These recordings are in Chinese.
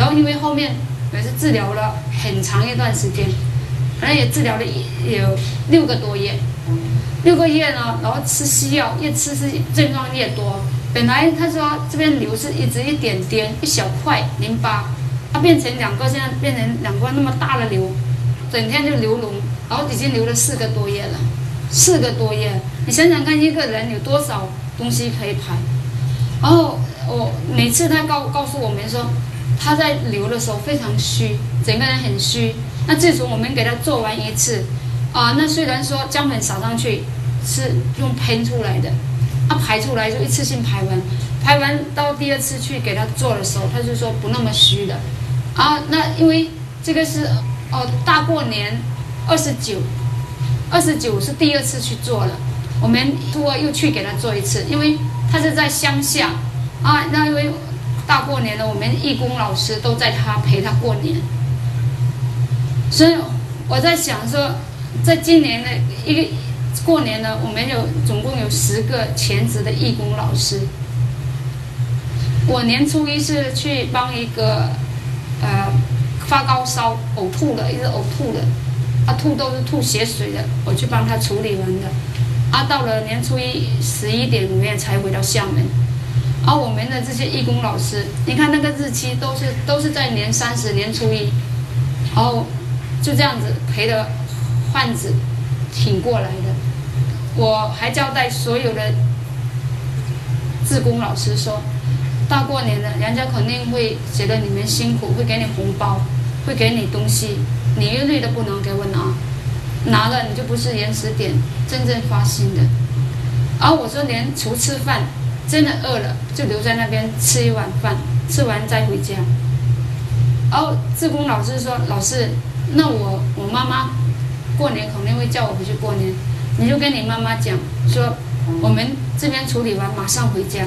然后因为后面也是治疗了很长一段时间，反正也治疗了有六个多月，六个月呢，然后吃西药，越吃是症状越多。本来他说这边瘤是一直一点点一小块淋巴，它变成两个，现在变成两个那么大的瘤，整天就流脓，然后已经流了四个多月了，四个多月，你想想看，一个人有多少东西可以排？然后我每次他告告诉我们说，他在流的时候非常虚，整个人很虚。那自从我们给他做完一次，啊，那虽然说姜粉撒上去是用喷出来的。他排出来就一次性排完，排完到第二次去给他做的时候，他就说不那么虚了，啊，那因为这个是哦大过年二十九，二十九是第二次去做了，我们托又去给他做一次，因为他是在乡下，啊，那因为大过年的我们义工老师都在他陪他过年，所以我在想说，在今年的一个。过年呢，我们有总共有十个全职的义工老师。我年初一是去帮一个呃发高烧、呕吐的，一直呕吐的，他吐都是吐血水的，我去帮他处理完的。啊，到了年初一十一点，我们才回到厦门。而我们的这些义工老师，你看那个日期都是都是在年三十、年初一，然后就这样子陪着患子挺过来的。我还交代所有的自工老师说，大过年的，人家肯定会觉得你们辛苦，会给你红包，会给你东西，你一律的不能给我拿，拿了你就不是原始点真正发心的。而我说连除吃饭，真的饿了就留在那边吃一碗饭，吃完再回家。然后志工老师说，老师，那我我妈妈过年肯定会叫我回去过年。你就跟你妈妈讲说，我们这边处理完马上回家。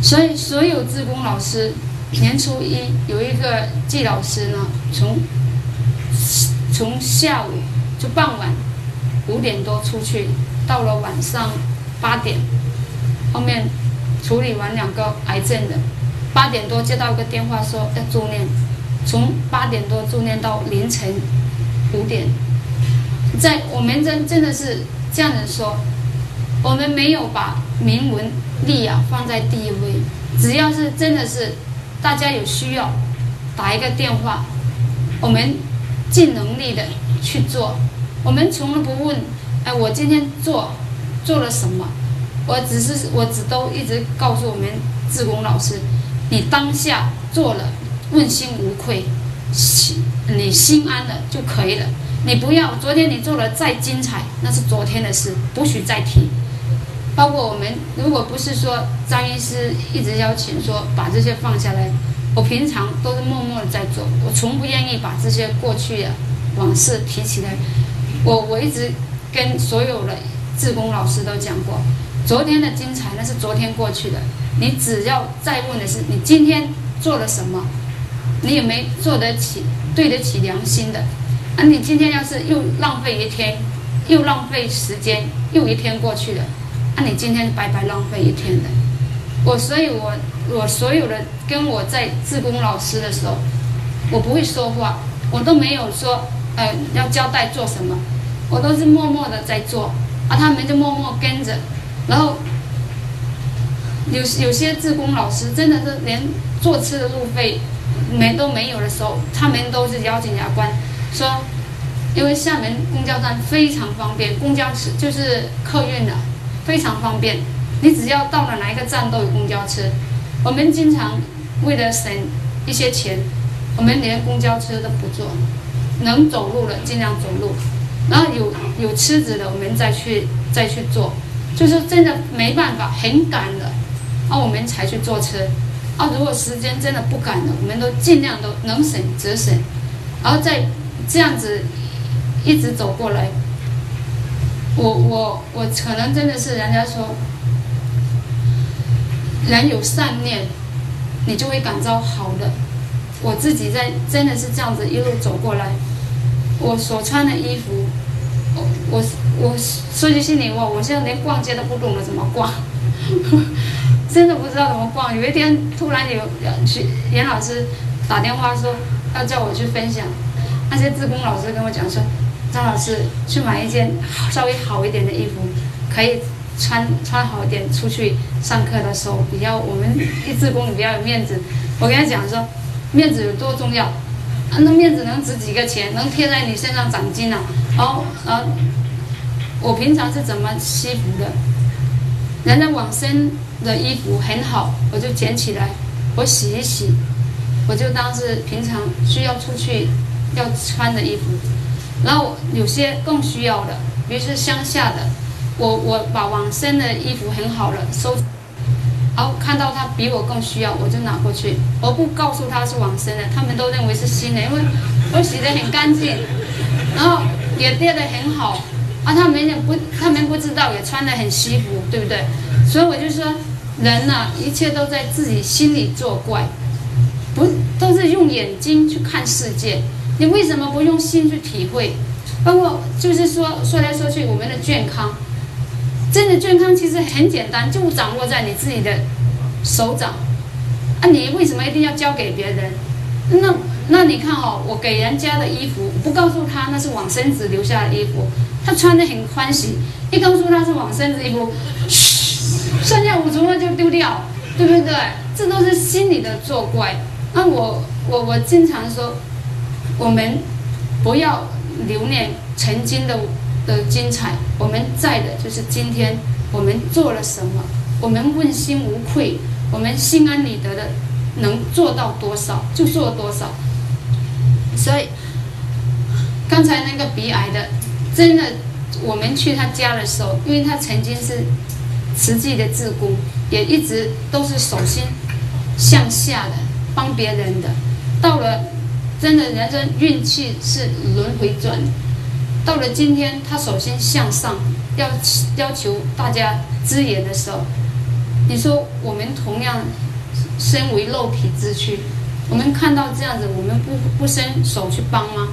所以所有志工老师年初一有一个季老师呢，从从下午就傍晚五点多出去，到了晚上八点，后面处理完两个癌症的，八点多接到一个电话说要住院，从八点多住院到凌晨五点。在我们真真的是这样子说，我们没有把名闻利啊放在第一位。只要是真的是大家有需要，打一个电话，我们尽能力的去做。我们从来不问，哎，我今天做做了什么？我只是我只都一直告诉我们志工老师，你当下做了，问心无愧，心你心安了就可以了。你不要，昨天你做的再精彩，那是昨天的事，不许再提。包括我们，如果不是说张医师一直邀请说把这些放下来，我平常都是默默的在做，我从不愿意把这些过去的往事提起来。我我一直跟所有的志工老师都讲过，昨天的精彩那是昨天过去的，你只要再问的是你今天做了什么，你有没做得起对得起良心的。那你今天要是又浪费一天，又浪费时间，又一天过去了，那你今天白白浪费一天的。我所以，我我所有的跟我在自工老师的时候，我不会说话，我都没有说，呃，要交代做什么，我都是默默的在做，啊，他们就默默跟着，然后有有些自工老师真的是连坐车的路费没都没有的时候，他们都是咬紧牙关。说，因为厦门公交站非常方便，公交车就是客运的，非常方便。你只要到了哪一个站都有公交车。我们经常为了省一些钱，我们连公交车都不坐，能走路的尽量走路。然后有有车子的，我们再去再去坐。就是真的没办法，很赶的，啊，我们才去坐车。啊，如果时间真的不赶的，我们都尽量都能省则省，然后再。这样子一直走过来，我我我可能真的是人家说，人有善念，你就会感召好的。我自己在真的是这样子一路走过来，我所穿的衣服，我我说句心里话，我现在连逛街都不懂得怎么逛，真的不知道怎么逛。有一天突然有去严老师打电话说要叫我去分享，那些自工老师跟我讲说，张老师去买一件稍微好一点的衣服，可以穿穿好一点出去上课的时候比较我们一自工比较有面子。我跟他讲说，面子有多重要。啊，那面子能值几个钱？能贴在你身上长筋啊！然后，然后，我平常是怎么惜福的？人家往生的衣服很好，我就捡起来，我洗一洗，我就当是平常需要出去要穿的衣服。然后有些更需要的，比如说乡下的，我我把往生的衣服很好了收。然后看到他比我更需要，我就拿过去。我不告诉他是往生的，他们都认为是新的，因为我洗得很干净，然后也叠得很好。啊，他们也不，他们不知道，也穿得很西服，对不对？所以我就说，人呐，一切都在自己心里作怪，不都是用眼睛去看世界？你为什么不用心去体会？包括就是说，说来说去，我们的健康。真的健康其实很简单，就掌握在你自己的手掌。啊，你为什么一定要交给别人？那那你看哦，我给人家的衣服，不告诉他那是往生子留下的衣服，他穿的很欢喜；一告诉他是往生子衣服，嘘，剩下五除二就丢掉，对不对？这都是心里的作怪。那我我我经常说，我们不要留恋曾经的。的精彩，我们在的就是今天我们做了什么，我们问心无愧，我们心安理得的能做到多少就做多少。所以刚才那个鼻癌的，真的，我们去他家的时候，因为他曾经是实际的自工，也一直都是手心向下的帮别人的，到了真的人生运气是轮回转。到了今天，他首先向上，要要求大家支援的时候，你说我们同样身为肉体之躯，我们看到这样子，我们不不伸手去帮吗？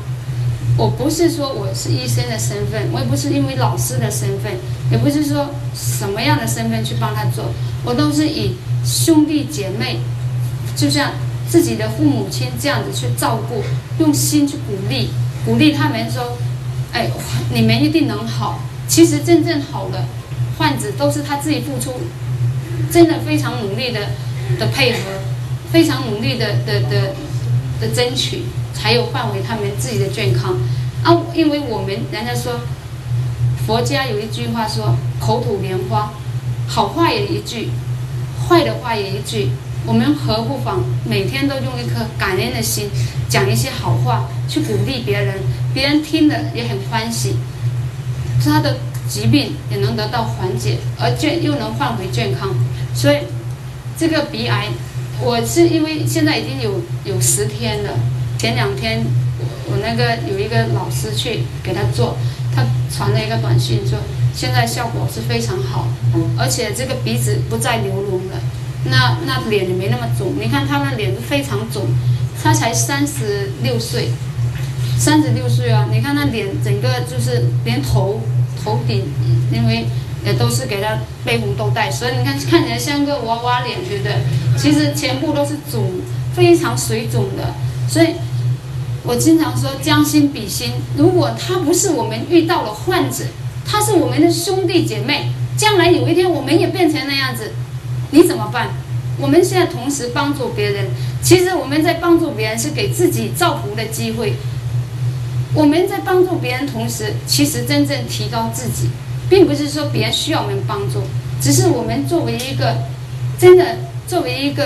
我不是说我是医生的身份，我也不是因为老师的身份，也不是说什么样的身份去帮他做，我都是以兄弟姐妹，就像自己的父母亲这样子去照顾，用心去鼓励，鼓励他们说。哎，你们一定能好。其实真正好的患者都是他自己付出，真的非常努力的的配合，非常努力的的的的争取，才有换回他们自己的健康。啊，因为我们人家说，佛家有一句话说“口吐莲花”，好话也一句，坏的话也一句。我们何不妨每天都用一颗感恩的心，讲一些好话，去鼓励别人，别人听了也很欢喜，他的疾病也能得到缓解，而健又能换回健康。所以，这个鼻癌，我是因为现在已经有有十天了，前两天我我那个有一个老师去给他做，他传了一个短信说，现在效果是非常好，而且这个鼻子不再流脓了。那那脸也没那么肿，你看他那脸是非常肿，他才三十六岁，三十六岁啊！你看那脸整个就是连头头顶，因为也都是给他背红豆带，所以你看看起来像个娃娃脸，对不对？其实全部都是肿，非常水肿的。所以我经常说将心比心，如果他不是我们遇到了患者，他是我们的兄弟姐妹，将来有一天我们也变成那样子。你怎么办？我们现在同时帮助别人，其实我们在帮助别人是给自己造福的机会。我们在帮助别人同时，其实真正提高自己，并不是说别人需要我们帮助，只是我们作为一个真的作为一个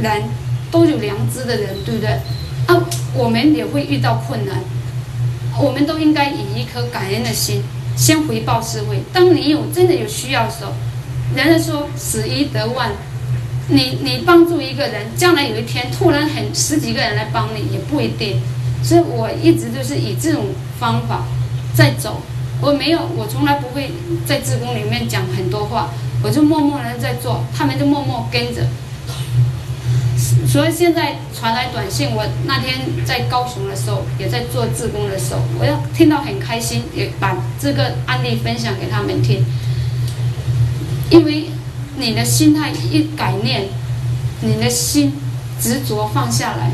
人都有良知的人，对不对？啊，我们也会遇到困难，我们都应该以一颗感恩的心，先回报社会。当你有真的有需要的时候。人家说“死一得万”，你你帮助一个人，将来有一天突然很十几个人来帮你，也不一定。所以我一直都是以这种方法在走。我没有，我从来不会在自宫里面讲很多话，我就默默的在做，他们就默默跟着。所以现在传来短信，我那天在高雄的时候，也在做自宫的时候，我要听到很开心，也把这个案例分享给他们听。因为你的心态一改念，你的心执着放下来，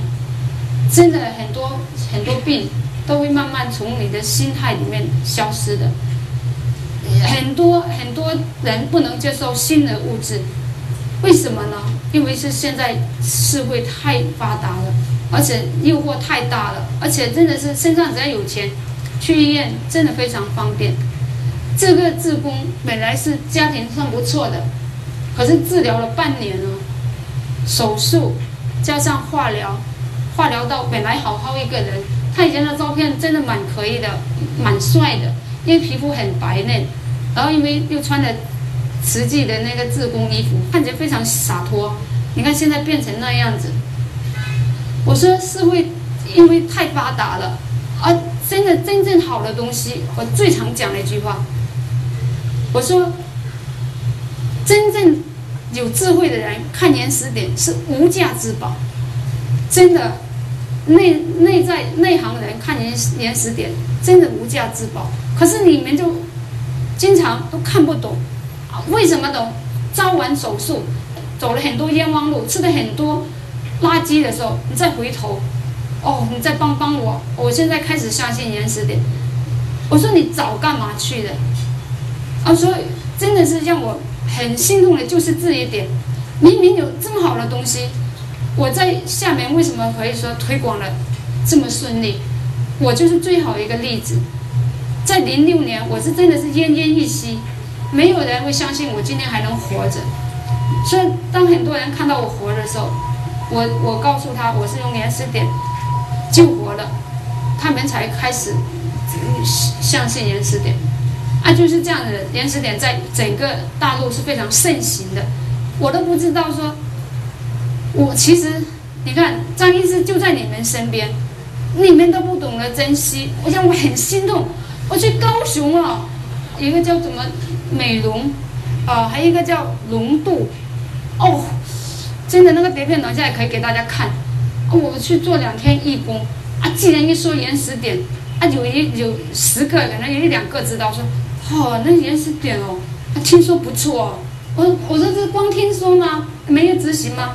真的很多很多病都会慢慢从你的心态里面消失的。很多很多人不能接受新的物质，为什么呢？因为是现在社会太发达了，而且诱惑太大了，而且真的是身上只要有钱，去医院真的非常方便。这个自宫本来是家庭算不错的，可是治疗了半年了，手术加上化疗，化疗到本来好好一个人，他以前的照片真的蛮可以的，蛮帅的，因为皮肤很白嫩。然后因为又穿了实际的那个自宫衣服，看起来非常洒脱。你看现在变成那样子，我说是会因为太发达了，而真的真正好的东西，我最常讲的一句话，我说真正有智慧的人看延时点是无价之宝，真的内内在内行人看延延时点真的无价之宝，可是你们就。经常都看不懂，啊，为什么懂？招完手术，走了很多冤枉路，吃了很多垃圾的时候，你再回头，哦，你再帮帮我，我现在开始相信原始点。我说你早干嘛去的？啊，所以真的是让我很心痛的，就是这一点。明明有这么好的东西，我在下面为什么可以说推广的这么顺利？我就是最好一个例子。在零六年，我是真的是奄奄一息，没有人会相信我今天还能活着。所以，当很多人看到我活的时候，我我告诉他我是用原始点救活了，他们才开始相信原始点。啊，就是这样的，原始点在整个大陆是非常盛行的。我都不知道说，我其实你看张医师就在你们身边，你们都不懂得珍惜，我想我很心痛。我去高雄啊，一个叫什么美容，啊，还有一个叫浓度，哦，真的那个碟片拿下也可以给大家看。我去做两天义工，啊，既然一说延时点，啊，有一有十个，可能有一两个知道说，哦，那延时点哦，听说不错哦。我我说这光听说吗？没有执行吗？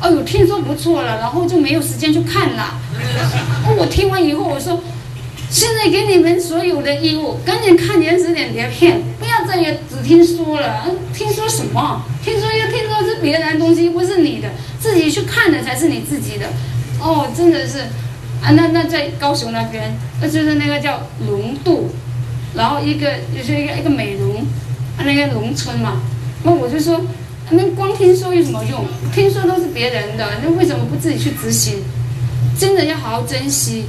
哦，有听说不错了，然后就没有时间去看了。我听完以后我说。现在给你们所有的义务，赶紧看原始点碟片，不要再也只听说了。听说什么？听说又听说是别人的东西，不是你的，自己去看的才是你自己的。哦，真的是，啊，那那在高雄那边，那就是那个叫龙渡，然后一个就是一个一个美容，啊，那个农村嘛。那我就说，那光听说有什么用？听说都是别人的，那为什么不自己去执行？真的要好好珍惜。